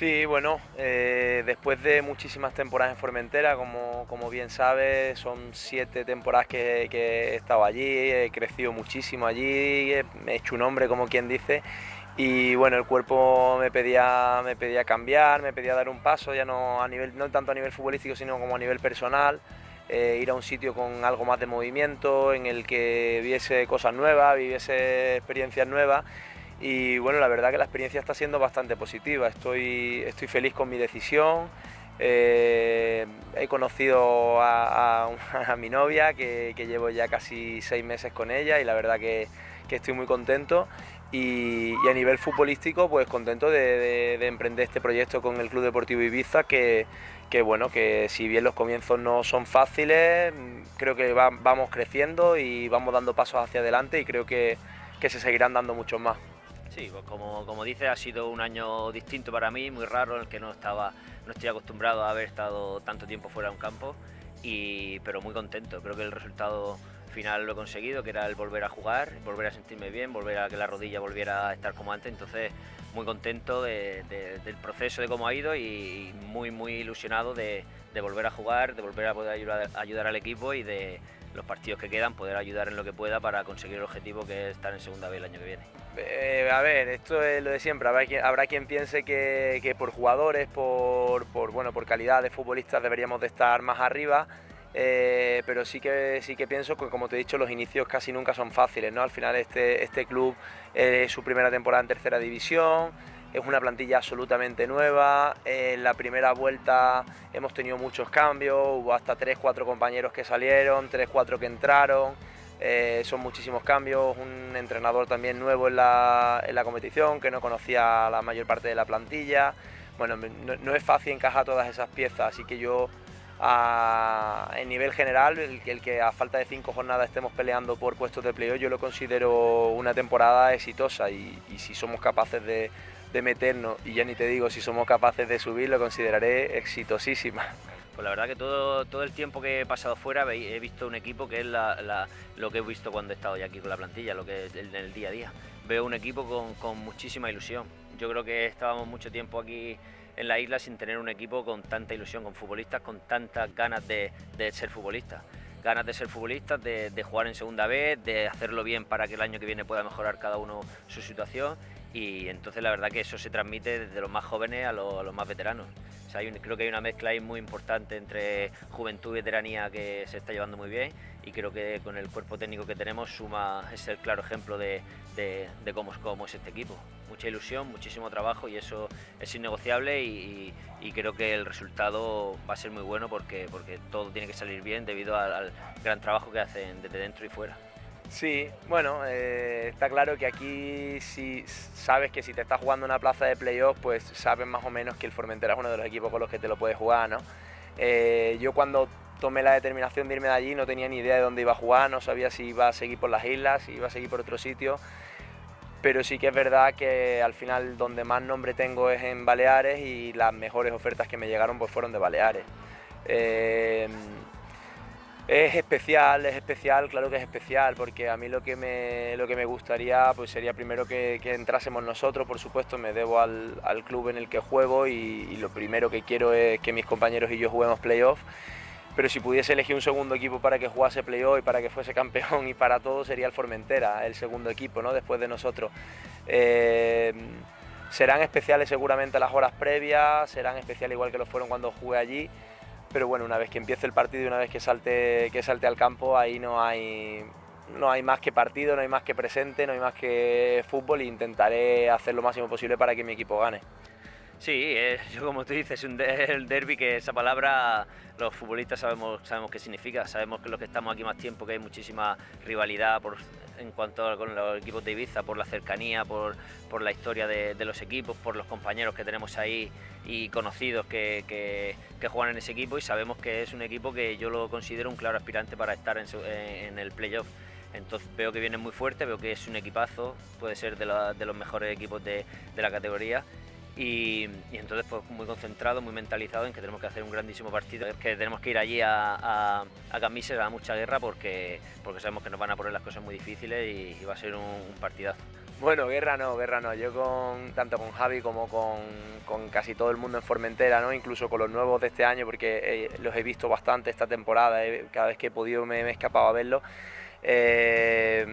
Sí, bueno, eh, después de muchísimas temporadas en Formentera, como, como bien sabes, son siete temporadas que, que, he estado allí, he crecido muchísimo allí, he hecho un hombre, como quien dice, y bueno, el cuerpo me pedía, me pedía cambiar, me pedía dar un paso, ya no, a nivel, no tanto a nivel futbolístico, sino como a nivel personal. Eh, ir a un sitio con algo más de movimiento, en el que viese cosas nuevas, viviese experiencias nuevas y bueno, la verdad que la experiencia está siendo bastante positiva, estoy, estoy feliz con mi decisión. Eh, he conocido a, mi novia, que, llevo ya casi seis meses con ella y la verdad que, estoy muy contento. Y, a nivel futbolístico, pues contento de, emprender este proyecto con el Club Deportivo Ibiza, que, bueno, que si bien los comienzos no son fáciles, creo que vamos creciendo y vamos dando pasos hacia adelante y creo que, que se seguirán dando muchos más. Sí, pues como, como dices, ha sido un año distinto para mí, muy raro, en el que no estaba, no estoy acostumbrado a haber estado tanto tiempo fuera de un campo, y, pero muy contento. Creo que el resultado final lo he conseguido, que era el volver a jugar, volver a sentirme bien, volver a que la rodilla volviera a estar como antes. Entonces, muy contento del proceso, de cómo ha ido y muy, muy ilusionado de, volver a jugar, de volver a poder ayudar, ayudar al equipo y de los partidos que quedan, poder ayudar en lo que pueda para conseguir el objetivo que es estar en segunda vez el año que viene. Eh, a ver, esto es lo de siempre. Habrá quien, piense que, por jugadores, por, bueno, por calidad de futbolistas deberíamos de estar más arriba. Eh, pero sí que, sí que pienso que, como te he dicho, los inicios casi nunca son fáciles. ¿no? Al final este, este club es su primera temporada en tercera división, es una plantilla absolutamente nueva. En la primera vuelta hemos tenido muchos cambios, hubo hasta 3-4 compañeros que salieron, 3-4 que entraron. Eh, son muchísimos cambios, un entrenador también nuevo en la, en la, competición que no conocía la mayor parte de la plantilla. Bueno, no, es fácil encajar todas esas piezas, así que yo a, en nivel general, el, que a falta de cinco jornadas estemos peleando por puestos de playoff, yo lo considero una temporada exitosa y si somos capaces de, de meternos, y ya ni te digo si somos capaces de subir, lo consideraré exitosísima. Pues la verdad que todo, todo el tiempo que he pasado fuera he visto un equipo que es lo que he visto cuando he estado ya aquí con la plantilla, lo que en el día a día. Veo un equipo con, muchísima ilusión. Yo creo que estábamos mucho tiempo aquí en la isla sin tener un equipo con tanta ilusión, con futbolistas, con tantas ganas de, ser futbolistas. Ganas de ser futbolistas, de, de jugar en segunda vez, de hacerlo bien para que el año que viene pueda mejorar cada uno su situación y entonces la verdad que eso se transmite desde los más jóvenes a los, más veteranos. creo que hay una mezcla ahí muy importante entre juventud y veteranía que se está llevando muy bien y creo que con el cuerpo técnico que tenemos suma es el claro ejemplo de, cómo, cómo, es este equipo. Mucha ilusión, muchísimo trabajo y eso es innegociable y, creo que el resultado va a ser muy bueno porque todo tiene que salir bien debido al gran trabajo que hacen desde dentro y fuera. Sí, bueno, eh, está claro que aquí si sabes que si te estás jugando una plaza de playoff, pues sabes más o menos que el Formentera es uno de los equipos con los que te lo puedes jugar, ¿no? Eh, yo cuando tomé la determinación de irme de allí no tenía ni idea de dónde iba a jugar, no sabía si iba a seguir por las islas, si iba a seguir por otro sitio, pero sí que es verdad que al final donde más nombre tengo es en Baleares y las mejores ofertas que me llegaron pues fueron de Baleares. Eh, es especial, es especial, claro que es especial, porque a mí lo que me, lo que me gustaría pues sería primero que, entrásemos nosotros, por supuesto me debo al, club en el que juego y, lo primero que quiero es que mis compañeros y yo juguemos playoff, pero si pudiese elegir un segundo equipo para que jugase playoff y para que fuese campeón y para todo sería el Formentera, el segundo equipo, ¿no? después de nosotros. Eh, serán especiales seguramente las horas previas, serán especiales igual que lo fueron cuando jugué allí pero bueno, una vez que empiece el partido y una vez que salte, que salte al campo, ahí no hay, no hay más que partido, no hay más que presente, no hay más que fútbol e intentaré hacer lo máximo posible para que mi equipo gane. Sí, yo como tú dices, un el derby que esa palabra los futbolistas sabemos, sabemos qué significa, sabemos que los que estamos aquí más tiempo que hay muchísima rivalidad por, en cuanto a con los equipos de Ibiza, por la cercanía, por, por la historia de, los equipos, por los compañeros que tenemos ahí y conocidos que, que, juegan en ese equipo y sabemos que es un equipo que yo lo considero un claro aspirante para estar en, el playoff. Entonces veo que viene muy fuerte, veo que es un equipazo, puede ser de, de los mejores equipos de, de la categoría y, entonces pues muy concentrado, muy mentalizado en que tenemos que hacer un grandísimo partido, que tenemos que ir allí a, a, a Camises a mucha guerra porque, porque sabemos que nos van a poner las cosas muy difíciles y, va a ser un partidazo. Bueno, guerra no, guerra no. Yo con tanto con Javi como con, casi todo el mundo en Formentera, ¿no? Incluso con los nuevos de este año, porque eh, los he visto bastante esta temporada. Eh, cada vez que he podido me, he escapado a verlos. Eh,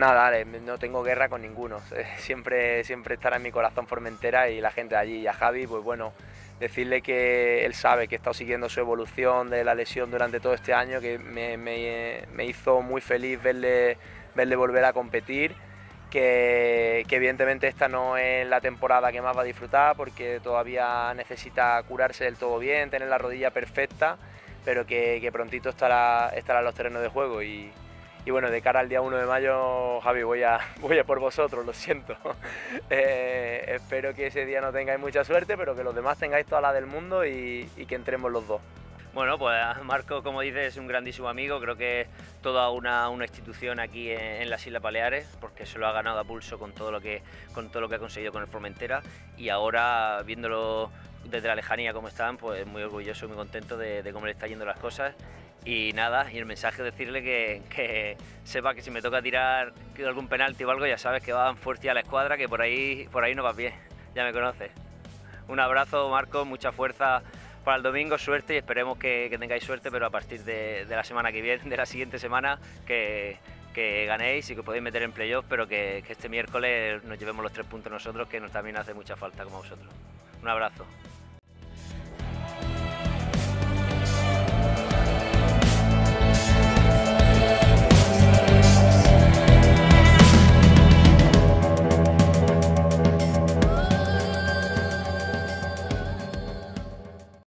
nada, no tengo guerra con ninguno. Siempre, siempre estará en mi corazón Formentera y la gente de allí. Y a Javi, pues bueno, decirle que él sabe que he estado siguiendo su evolución de la lesión durante todo este año, que me, hizo muy feliz verle, verle volver a competir que, evidentemente esta no es la temporada que más va a disfrutar porque todavía necesita curarse del todo bien, tener la rodilla perfecta, pero que, prontito estará, estará en los terrenos de juego y, bueno, de cara al día 1 de mayo, Javi, voy a, voy a por vosotros, lo siento. Eh, espero que ese día no tengáis mucha suerte, pero que los demás tengáis toda la del mundo y que entremos los dos. Bueno, pues Marco, como dices, es un grandísimo amigo, creo que es toda una, institución aquí en, las Islas Baleares, porque se lo ha ganado a pulso con todo lo que, con todo lo que ha conseguido con el Formentera y ahora viéndolo desde la lejanía como están, pues muy orgulloso y muy contento de, cómo le está yendo las cosas. Y nada, y el mensaje decirle que, sepa que si me toca tirar algún penalti o algo, ya sabes que van fuerte a la escuadra, que por ahí, por ahí no va bien, ya me conoces. Un abrazo, Marco, mucha fuerza para el domingo, suerte y esperemos que, tengáis suerte, pero a partir de, la semana que viene, de la siguiente semana, que, ganéis y que podéis meter en playoff, pero que, que, este miércoles nos llevemos los tres puntos nosotros, que nos también hace mucha falta como vosotros. Un abrazo.